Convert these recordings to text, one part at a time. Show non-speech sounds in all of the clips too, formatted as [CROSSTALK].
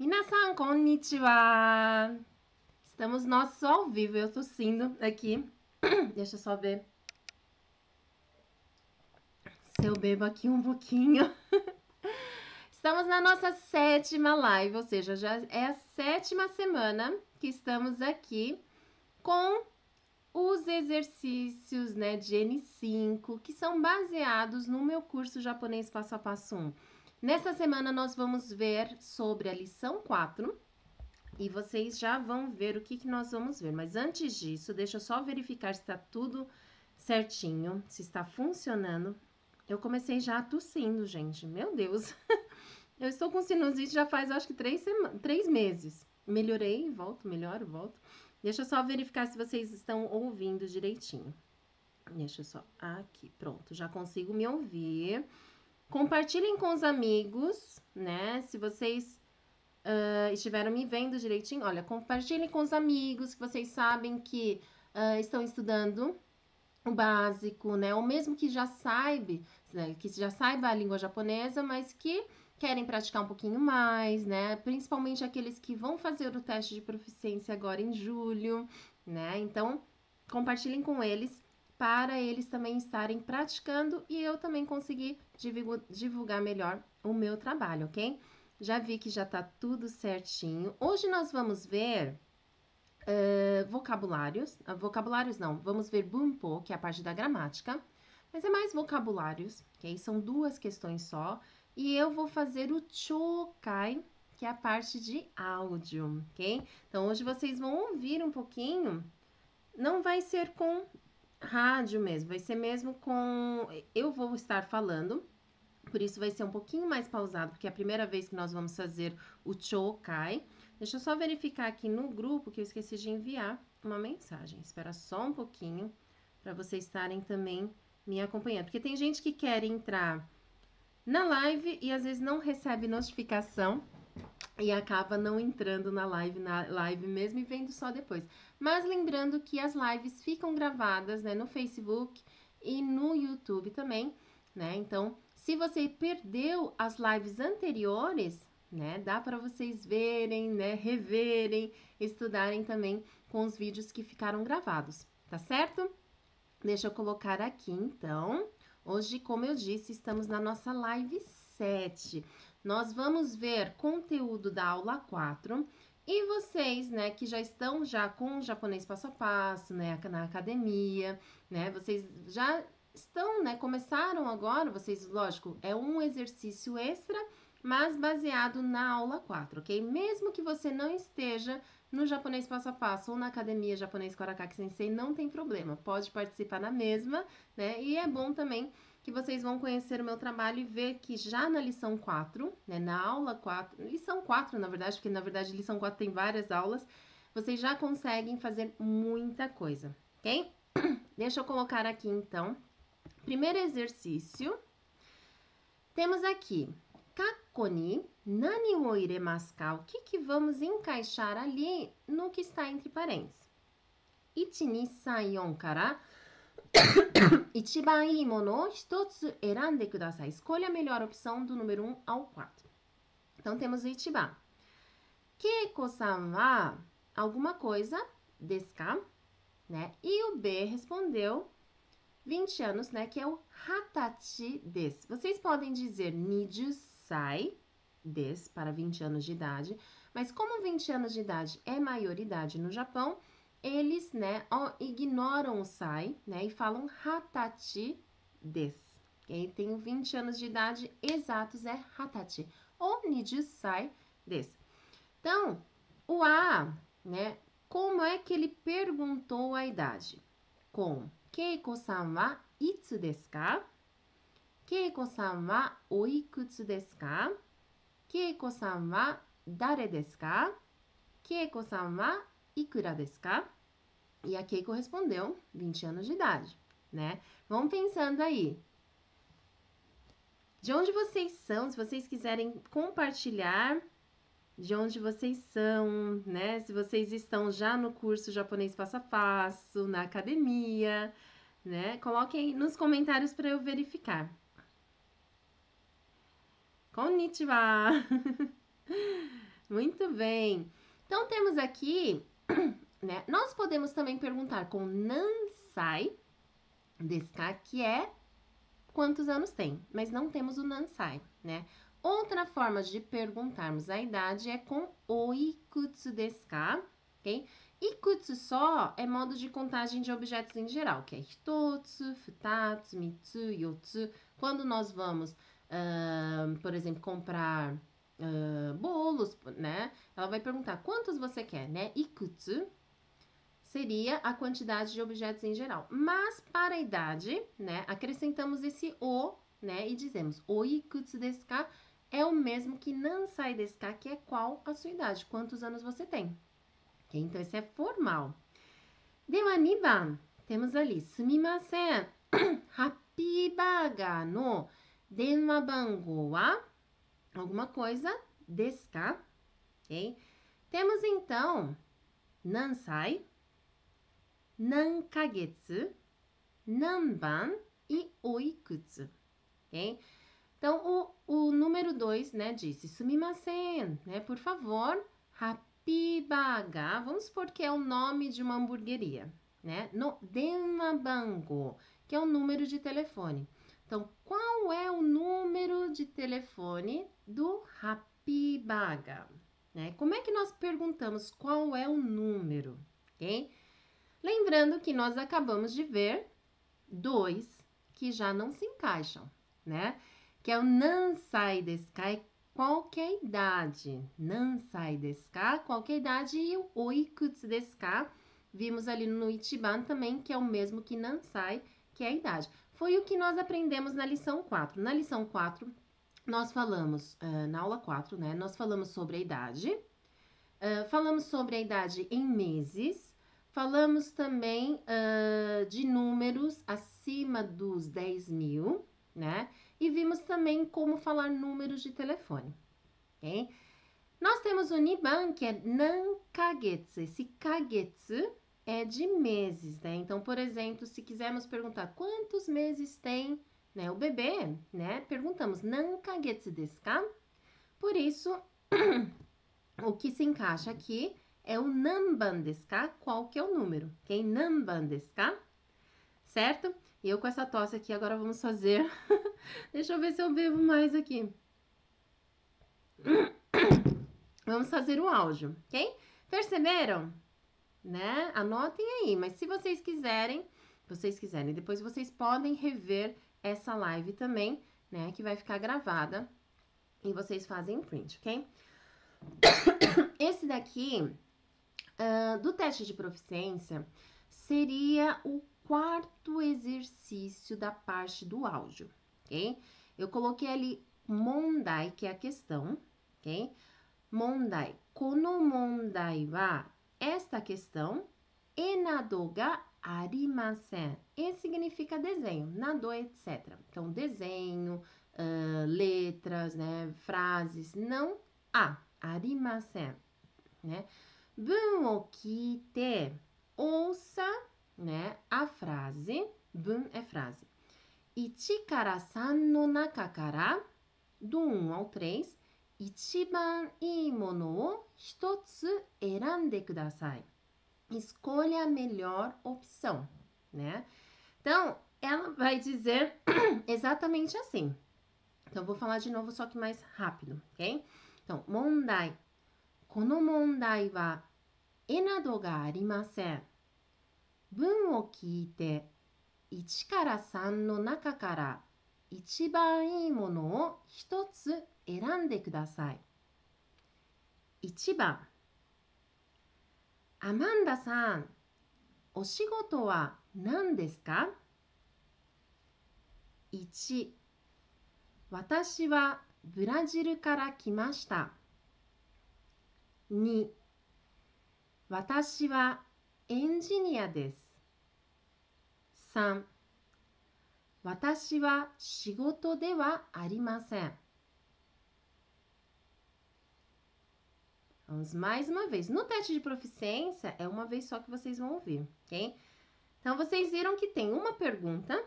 Minasan, konnichiwa! Estamos nós ao vivo, eu tossindo aqui. [CLEARS THROAT] Deixa eu só ver se eu bebo aqui um pouquinho. [LAUGHS] Estamos na nossa sétima live, ou seja, já é a sétima semana que estamos aqui com os exercícios né, de N5, que são baseados no meu curso japonês passo a passo 1. Nessa semana nós vamos ver sobre a lição 4 e vocês já vão ver o que, que nós vamos ver. Mas antes disso, deixa eu só verificar se está tudo certinho, se está funcionando. Eu comecei já tossindo, gente. Meu Deus! [LAUGHS] Eu estou com sinusite já faz, acho que, três, três meses. Melhorei, volto, melhoro, volto. Deixa eu só verificar se vocês estão ouvindo direitinho. Deixa eu só... Aqui, pronto. Já consigo me ouvir. Compartilhem com os amigos, né? Se vocês uh, estiveram me vendo direitinho, olha, compartilhem com os amigos que vocês sabem que uh, estão estudando o básico, né? Ou mesmo que já saiba, né? que já saiba a língua japonesa, mas que querem praticar um pouquinho mais, né? Principalmente aqueles que vão fazer o teste de proficiência agora em julho, né? Então, compartilhem com eles para eles também estarem praticando e eu também conseguir divulgar melhor o meu trabalho, ok? Já vi que já tá tudo certinho. Hoje nós vamos ver uh, vocabulários. Uh, vocabulários não, vamos ver bumpo, que é a parte da gramática. Mas é mais vocabulários, ok? São duas questões só. E eu vou fazer o chokai, que é a parte de áudio, ok? Então, hoje vocês vão ouvir um pouquinho. Não vai ser com rádio mesmo, vai ser mesmo com. Eu vou estar falando, por isso vai ser um pouquinho mais pausado, porque é a primeira vez que nós vamos fazer o chokai. Deixa eu só verificar aqui no grupo que eu esqueci de enviar uma mensagem. Espera só um pouquinho para vocês estarem também me acompanhando, porque tem gente que quer entrar na live e às vezes não recebe notificação e acaba não entrando na live, na live mesmo e vendo só depois. Mas lembrando que as lives ficam gravadas, né, no Facebook e no YouTube também, né? Então, se você perdeu as lives anteriores, né, dá para vocês verem, né, reverem, estudarem também com os vídeos que ficaram gravados, tá certo? Deixa eu colocar aqui então. Hoje, como eu disse, estamos na nossa live 7. Nós vamos ver conteúdo da aula 4 e vocês, né, que já estão já com o japonês passo a passo, né, na academia, né, vocês já estão, né, começaram agora, vocês, lógico, é um exercício extra, mas baseado na aula 4, ok? Mesmo que você não esteja no japonês passo a passo ou na academia japonês Korakaki Sensei, não tem problema, pode participar na mesma, né? E é bom também que vocês vão conhecer o meu trabalho e ver que já na lição 4, né, na aula 4, lição 4 na verdade, porque na verdade lição 4 tem várias aulas, vocês já conseguem fazer muita coisa, ok? [CLEARS THROAT] Deixa eu colocar aqui então. Primeiro exercício. Temos aqui Kakoni Nani o iremasu o que, que vamos encaixar ali no que está entre parênteses? Ichi-ni-san-yon kara [COUGHS] ichiban ii mono hitotsu erande kudasai. Escolha a melhor opção do número 1 ao 4. Então, temos o ichiban. Keiko-san wa alguma coisa desu Né? E o B respondeu 20 anos, né? Que é o hatachi desu. Vocês podem dizer nijusai, des para 20 anos de idade, mas como 20 anos de idade é maioridade no Japão, eles, né, ignoram o sai, né, e falam hatachi des. Quem tem 20 anos de idade exatos é hatachi, ou nijusai des. Então, o A, né, como é que ele perguntou a idade? Com Keiko-san wa itsu desu ka? Keiko-san wa oikutsu desu ka? Keiko-san wa dare desu ka? Keiko-san wa ikura desu ka? E a Keiko respondeu 20 anos de idade, né? Vão pensando aí. De onde vocês são? Se vocês quiserem compartilhar de onde vocês são, né? Se vocês estão já no curso japonês passo a passo, na academia, né? Coloquem nos comentários para eu verificar. Konnichiwa! [LAUGHS] Muito bem. Então, temos aqui, [CLEARS THROAT] né? Nós podemos também perguntar com nansai deska, que é quantos anos tem, mas não temos o nansai, né? Outra forma de perguntarmos a idade é com oikutsu desu ka, ok? Ikutsu só é modo de contagem de objetos em geral, que é hitotsu, futatsu, mitsu, yotsu. Quando nós vamos, uh, por exemplo, comprar uh, bolos, né? Ela vai perguntar quantos você quer, né? Ikutsu seria a quantidade de objetos em geral. Mas para a idade, né, acrescentamos esse o, né, e dizemos o ikutsu desu ka é o mesmo que nansai desu ka, que é qual a sua idade, quantos anos você tem. Okay? Então, esse é formal. Dewa niban, temos ali, sumimasen, [CLEARS THROAT] happy baga no denwa bango wa alguma coisa desu ka, ok? Temos então nansai, nankagetsu, nanban e oikutsu, ok? Então, o, o número 2, né, disse sumimasen, né, por favor, hapibaga, vamos supor que é o nome de uma hamburgueria, né, no denmabango, que é o número de telefone. Então, qual é o número de telefone do Hapibaga? Né? Como é que nós perguntamos qual é o número, ok? Lembrando que nós acabamos de ver dois que já não se encaixam, né? Que é o Nansai Deskai, qualquer idade. Nansai Deska, qualquer idade. E o Oikutsu Deska, vimos ali no Ichiban também, que é o mesmo que Nansai, que é a idade. Foi o que nós aprendemos na lição 4. Na lição 4, nós falamos, uh, na aula 4, né? Nós falamos sobre a idade, uh, falamos sobre a idade em meses, Falamos também uh, de números acima dos 10 mil, né? E vimos também como falar números de telefone, ok? Nós temos o Niban, que é Nankagetsu. Esse kagetsu é de meses, né? Então, por exemplo, se quisermos perguntar quantos meses tem né, o bebê, né? Perguntamos Nankagetsu desu ka? Por isso, [CLEARS THROAT] o que se encaixa aqui é o Namban desu ka? Qual que é o número? Quem Namban desu ka? Certo? E eu com essa tosse aqui, agora vamos fazer... [LAUGHS] Deixa eu ver se eu bebo mais aqui. [CLEARS THROAT] vamos fazer o áudio, ok? Perceberam? Né? Anotem aí, mas se vocês quiserem, vocês quiserem, depois vocês podem rever essa live também, né? Que vai ficar gravada e vocês fazem print, ok? [COUGHS] Esse daqui uh, do teste de proficiência seria o quarto exercício da parte do áudio, ok? Eu coloquei ali mondai, que é a questão, ok? Mondai. Kono mondai wa esta questão, enadoga arimasen. E significa desenho, nado, etc. Então, desenho, uh, letras, né, frases, não há. Arimasen, né? Bun o kite, ouça, né, a frase. Bun é frase. Ichi kara san no naka kara, do 1 um ao 3, 一番いいものを一つ選んでください。Escolha a melhor opção, né? Então, ela vai dizer exatamente assim. Então, vou falar de novo, só que mais rápido, ok? Então, 問題。この問題は絵などがありません。文を聞いて1から3の中から一番いいものを一つ選んでください。1番アマンダさん、お仕事は何ですか ?1 私はブラジルから来ました。2私はエンジニアです。3私は仕事ではありません。Vamos mais uma vez. No teste de proficiência, é uma vez só que vocês vão ouvir, ok? Então, vocês viram que tem uma pergunta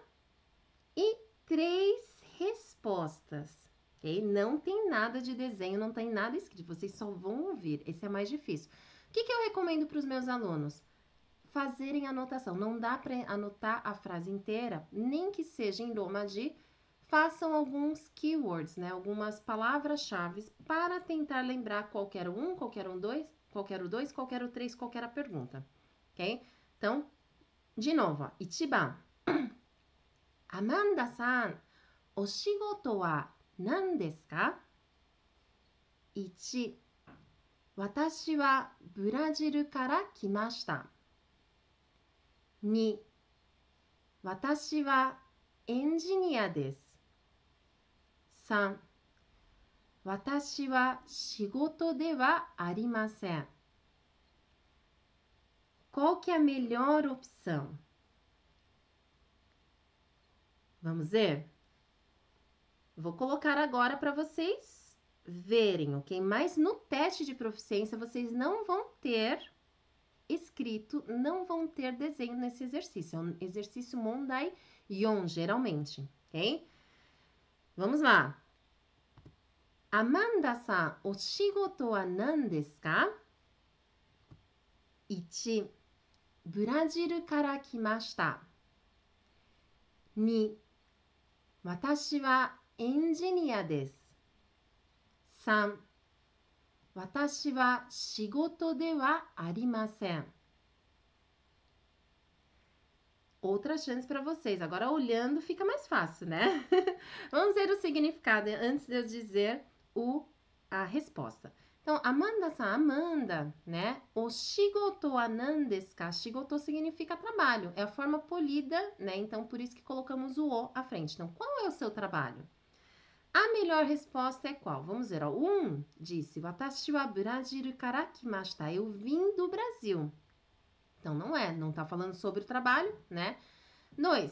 e três respostas, ok? Não tem nada de desenho, não tem nada escrito, vocês só vão ouvir. Esse é mais difícil. O que, que eu recomendo para os meus alunos? Fazerem anotação. Não dá para anotar a frase inteira, nem que seja em Romaji Façam alguns keywords, né? Algumas palavras-chave para tentar lembrar qualquer um, qualquer um dois, qualquer o dois, qualquer o três, qualquer a pergunta, ok? Então, de novo, ó, Ichiban. [CLEARS THROAT] Amanda-san, o shigoto wa nan desu ka? 1私はブラジルから来ました。2私はエンジニアです。 3私は仕事ではありません。Qual que é a melhor opção? Vamos ver? Vou colocar agora para vocês verem, ok? Mas no teste de proficiência vocês não vão ter escrito, não vão ter desenho nesse exercício. É um exercício Mondai Yon, geralmente, ok? Vamos lá. Amanda-san, o shigoto wa nan desu ka? 1. ブラジルから来ました。2. 私はエンジニアです。3. 私は仕事ではありません。Outra chance para vocês. Agora, olhando, fica mais fácil, né? Vamos ver o significado antes de eu dizer o, a resposta. Então, Amanda-san, Amanda, né? O shigoto wa nan desu ka? Shigoto significa trabalho. É a forma polida, né? Então, por isso que colocamos o o à frente. Então, qual é o seu trabalho? A melhor resposta é qual? Vamos ver, ó. Um disse, Watashi wa Brasil kimashita. Eu vim do Brasil. Então, não é, não tá falando sobre o trabalho, né? Dois,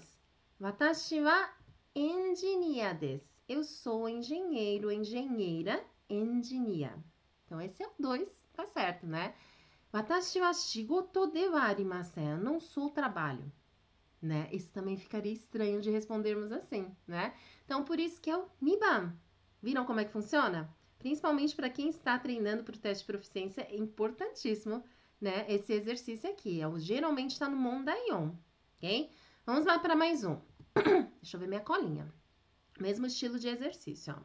Watashi wa engineer desu. Eu sou engenheiro, engenheira, engineer. Então, esse é o dois, tá certo, né? Watashi wa shigoto de arimasen. Eu não sou trabalho, né? Isso também ficaria estranho de respondermos assim, né? Então, por isso que é o Niban. Viram como é que funciona? Principalmente para quem está treinando para o teste de proficiência, é importantíssimo, né? Esse exercício aqui. É, o- geralmente está no Mondaion, ok? Vamos lá para mais um. [CLEARS THROAT] Deixa eu ver minha colinha. Mesmo estilo de exercício, ó.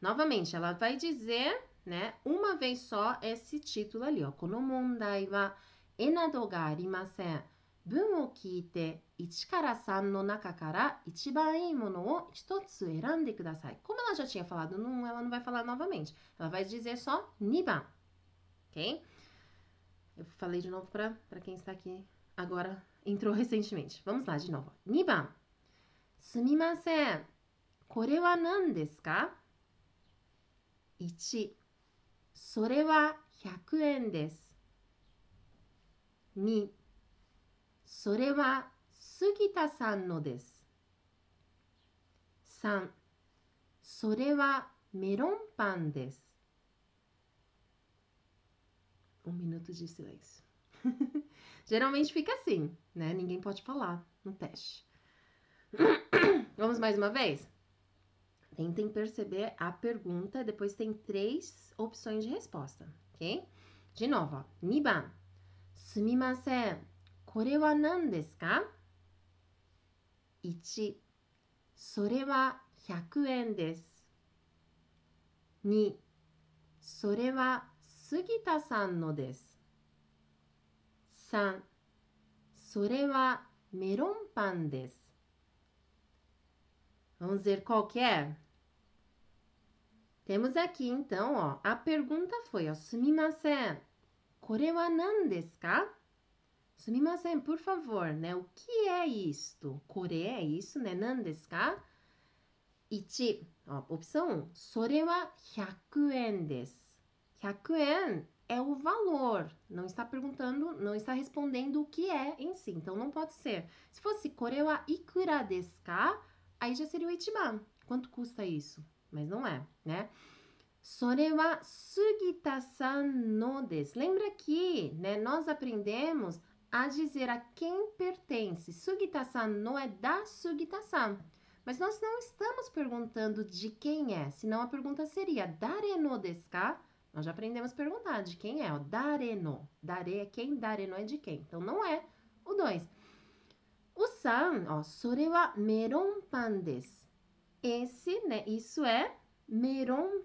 Novamente, ela vai dizer, né, uma vez só esse título ali, ó. Kono mondai wa enado ga arimasen. 文を聞いて1から3の中から一番いいものを一つ選んでください。Como ela já tinha falado no 1, ela não vai falar novamente. Ela vai dizer só Niban. Ok? Eu falei de novo para quem está aqui agora, entrou recentemente. Vamos lá de novo. Niban. すみません。 これは何ですか ?1。それは100円です。2。それは杉田さんのです。3. それはメロンパンです。Um minuto de silêncio. [LAUGHS] Geralmente fica assim, né? Ninguém pode falar no teste. [COUGHS] Vamos mais uma vez? Tentem perceber a pergunta, depois tem três opções de resposta, ok? De novo, ó. Niban. すみません。これは何ですか ?1、それは100円です。2、それは杉田さんのです。3、それはメロンパンです。Vamos ver qual que é? Temos aqui, então, ó, a pergunta foi, ó, sumimasen, kore wa nan desu ka? Sumimasen, por favor, né? O que é isto? Kore é isso, né? Nan desu ka? Ichi, ó, opção 1, sore wa 100 desu. 100 é o valor, não está perguntando, não está respondendo o que é em si, então não pode ser. Se fosse kore wa ikura desu ka? Aí já seria o ichiban. Quanto custa isso? Mas não é, né? Sore wa sugita-san no desu. Lembra que, né? Nós aprendemos a dizer a quem pertence. Sugita-san não é da Sugita-san. Mas nós não estamos perguntando de quem é, senão a pergunta seria dare no desu ka? Nós já aprendemos a perguntar de quem é, ó. Dare no. Dare é quem, dare no é de quem. Então não é o 2. O san, ó, sore wa meron pan desu. Esse, né, isso é meron.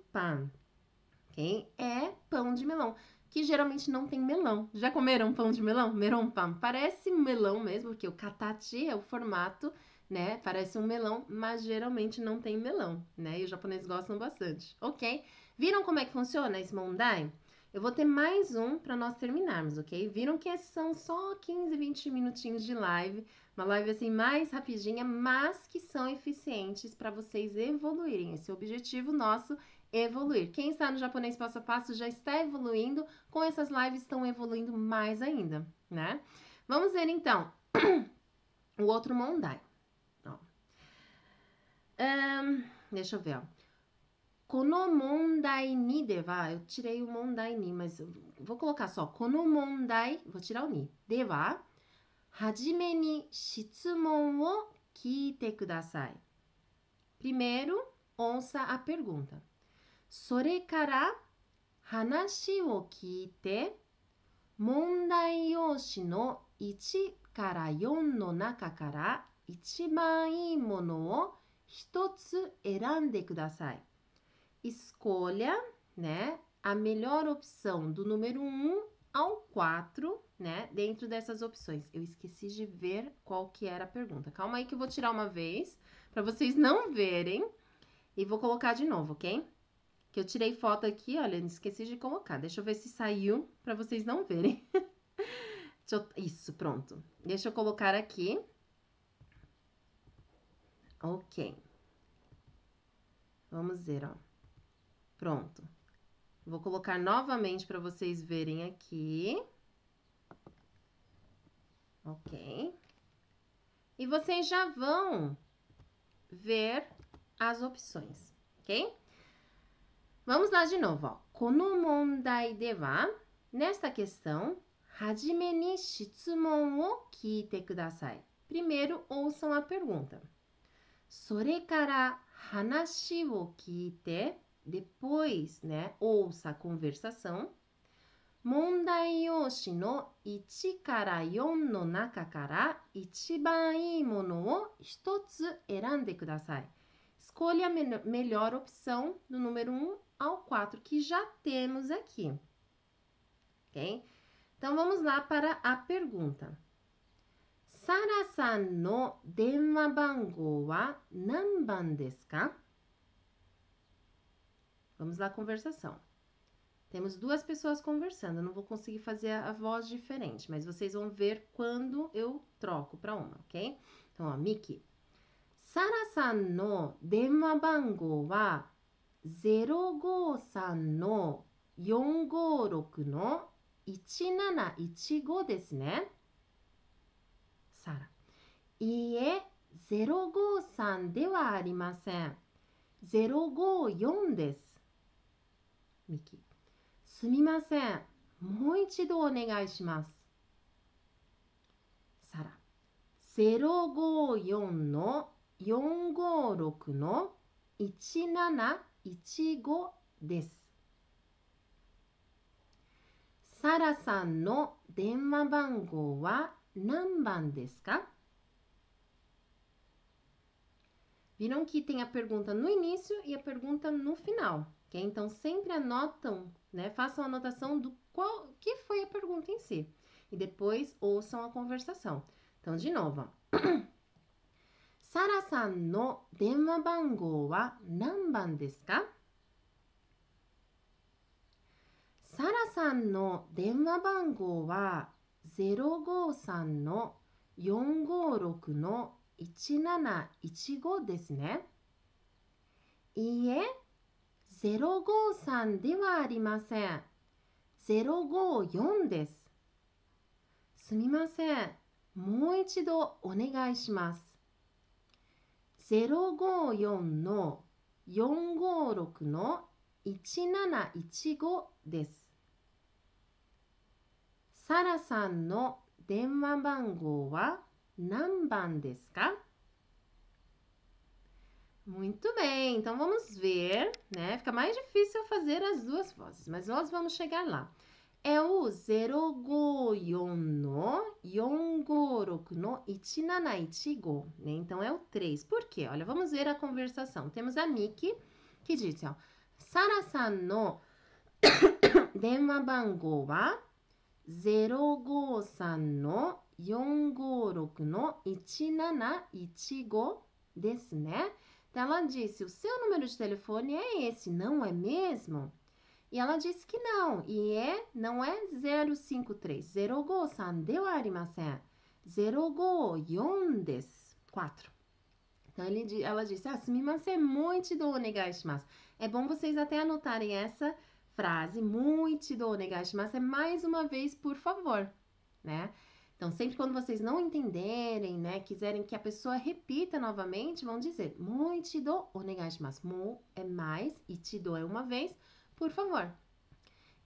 Ok? É pão de melão, que geralmente não tem melão. Já comeram pão de melão? Meron. Parece melão mesmo, porque o katachi é o formato, né? Parece um melão, mas geralmente não tem melão, né? E os japoneses gostam bastante, ok? Viram como é que funciona esse mondai? Eu vou ter mais um para nós terminarmos, ok? Viram que são só 15, 20 minutinhos de live, uma live assim mais rapidinha, mas que são eficientes para vocês evoluírem. Esse é o objetivo nosso, evoluir. Quem está no japonês passo a passo já está evoluindo, com essas lives estão evoluindo mais ainda, né? Vamos ver então [CLEARS THROAT] o outro mondai. Um, deixa eu ver, ó. Kono mondai ni deva, eu tirei o mondai ni, mas vou colocar só kono mondai, vou tirar o ni. Deva, はじめに質問を聞いてください。Primeiro, ouça a pergunta. それから話を聞いて問題用紙の1から4の中から一番いいものを一つ選んでください。Escolha, né, a melhor opção do número 1 ao 4 né, dentro dessas opções. Eu esqueci de ver qual que era a pergunta. Calma aí que eu vou tirar uma vez, para vocês não verem, e vou colocar de novo, ok? Que eu tirei foto aqui, olha, esqueci de colocar. Deixa eu ver se saiu, para vocês não verem. [LAUGHS] eu... Isso, pronto. Deixa eu colocar aqui. Ok. Vamos ver, ó. Pronto. Vou colocar novamente para vocês verem aqui. Ok. E vocês já vão ver as opções, ok? Vamos lá de novo, ó. Kono mondai de wa, nesta questão, hajime ni shitsumon o kite kudasai. Primeiro, ouçam a pergunta. Sore kara hanashi o kite depois, né, ouça a conversação. Mondai yoshi no 1から4の中から一番いいものを一つ選んでください。Escolha a melhor opção do número 1 ao 4 que já temos aqui. Ok? Então vamos lá para a pergunta. Sara-san no denwa bango wa nanban desu ka? Vamos lá, conversação. Temos duas pessoas conversando, eu não vou conseguir fazer a voz diferente, mas vocês vão ver quando eu troco para uma, ok? Então, ó, Miki. Sara-san no denwa bango wa 053の456の1715ですね。サラ。いいえ、053ではありません。054です。ミキ。 すみません。もう一度お願いします。サラ。054の456の1715です。サラさんの電話番号は何番ですか Viram que tem a pergunta no início e a pergunta no final, ok? Então, sempre anotam, né? Façam a anotação do qual que foi a pergunta em si. E depois ouçam a conversação. Então, de novo, ó. [COUGHS] Sara-san no denwa bango wa nanban desu ka? Sara-san no denwa bango wa 053の456の1715ですね。いいえ、 053ではありません。054です。すみません。もう一度お願いします。054の456の1715です。サラさんの電話番号は何番ですか？Muito bem, então vamos ver, né? Fica mais difícil fazer as duas vozes, mas nós vamos chegar lá. É o 054 no 456 no 1715, né? Então é o 3. Por quê? Olha, vamos ver a conversação. Temos a Miki que diz, ó, Sara-san no [COUGHS] denwa bango wa 053 no 456 no 1715 desu, né? Ela disse: o seu número de telefone é esse, não é mesmo? E ela disse que não, e é, não é 053, 05-san de wa arimasen, 054 desu, 4. Então, ele, ela disse, ah, sumimasen muito do onegaishimasu. É bom vocês até anotarem essa frase, muito do onegaishimasu, é mais uma vez, por favor, né? Então, sempre quando vocês não entenderem, né, quiserem que a pessoa repita novamente, vão dizer Moitido onegashimasu. Mo é mais e tido é uma vez, por favor.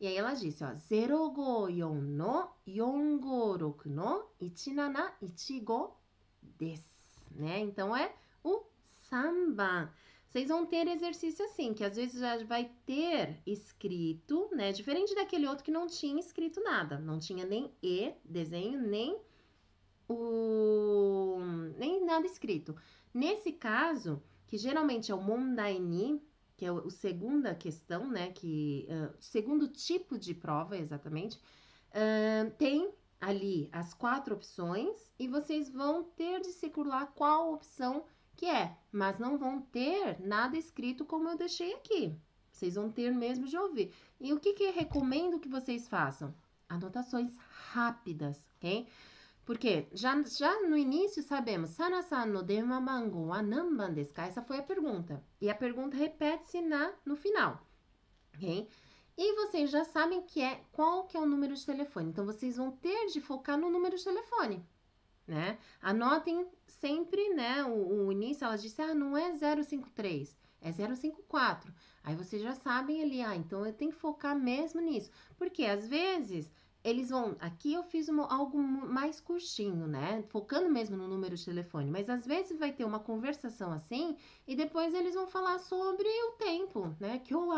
E aí ela disse, ó, 054 no 456 no 1715 des, né? Então é o samba. Vocês vão ter exercício assim, que às vezes já vai ter escrito, né? Diferente daquele outro que não tinha escrito nada. Não tinha nem E, desenho, nem o... nem nada escrito. Nesse caso, que geralmente é o Mondaini, que é o segunda questão, né? Que uh, segundo tipo de prova, exatamente, uh, tem ali as quatro opções e vocês vão ter de circular qual opção que é, mas não vão ter nada escrito como eu deixei aqui. Vocês vão ter mesmo de ouvir. E o que, que recomendo que vocês façam? Anotações rápidas, ok? Porque já, já no início sabemos? Essa foi a pergunta. E a pergunta repete-se no final, ok? E vocês já sabem que é qual que é o número de telefone. Então, vocês vão ter de focar no número de telefone, né? Anotem sempre, né, o, o início, ela disse, ah, não é 053, é 054. Aí vocês já sabem ali, ah, então eu tenho que focar mesmo nisso. Porque às vezes eles vão. Aqui eu fiz uma, algo mais curtinho, né? Focando mesmo no número de telefone. Mas às vezes vai ter uma conversação assim e depois eles vão falar sobre o tempo, né? Que o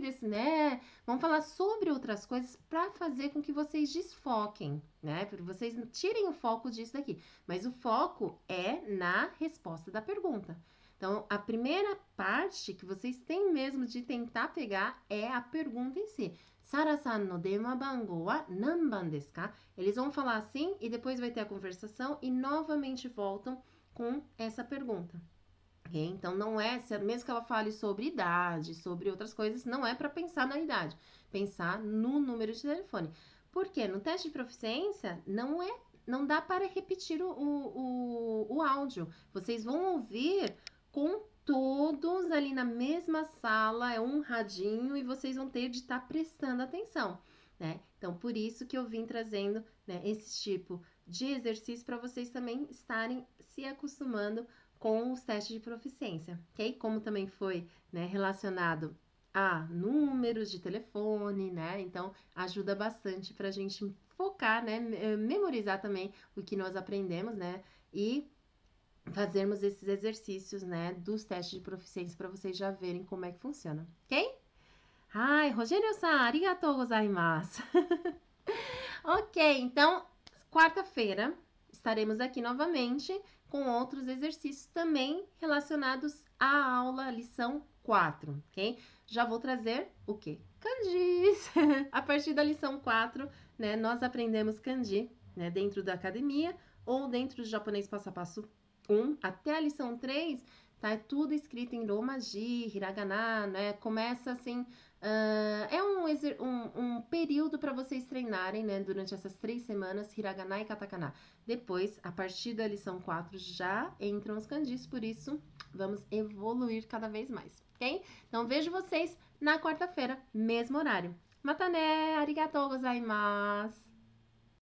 desse, né? Vão falar sobre outras coisas para fazer com que vocês desfoquem, né? Para vocês tirem o foco disso daqui. Mas o foco é na resposta da pergunta. Então, a primeira parte que vocês têm mesmo de tentar pegar é a pergunta em si. Sara-san no dema bango wa nanban desu ka? Eles vão falar assim e depois vai ter a conversação e novamente voltam com essa pergunta. Okay? Então, não é, mesmo que ela fale sobre idade, sobre outras coisas, não é para pensar na idade, pensar no número de telefone. Porque no teste de proficiência não é, não dá para repetir o, o, o, o áudio. Vocês vão ouvir com todos ali na mesma sala, é um radinho e vocês vão ter de estar tá prestando atenção, né? Então, por isso que eu vim trazendo né, esse tipo de exercício para vocês também estarem se acostumando com os testes de proficiência, ok? Como também foi né, relacionado a números de telefone, né? Então, ajuda bastante para a gente focar, né? Memorizar também o que nós aprendemos, né? E fazermos esses exercícios, né, dos testes de proficiência para vocês já verem como é que funciona, ok? Ai, Rogério-san, arigatou gozaimasu. [LAUGHS] ok, então, quarta-feira estaremos aqui novamente com outros exercícios também relacionados à aula lição 4, ok? Já vou trazer o quê? Kanjis! [LAUGHS] A partir da lição 4, né, nós aprendemos kanji, né, dentro da academia ou dentro do japonês passo a passo 1 até a lição 3, tá? É tudo escrito em Romaji, Hiragana, né? Começa assim. Uh, é um, um, um período para vocês treinarem, né? Durante essas três semanas, Hiragana e Katakana. Depois, a partir da lição 4, já entram os kanjis, por isso vamos evoluir cada vez mais, ok? Então, vejo vocês na quarta-feira, mesmo horário. Matane, arigatou gozaimasu!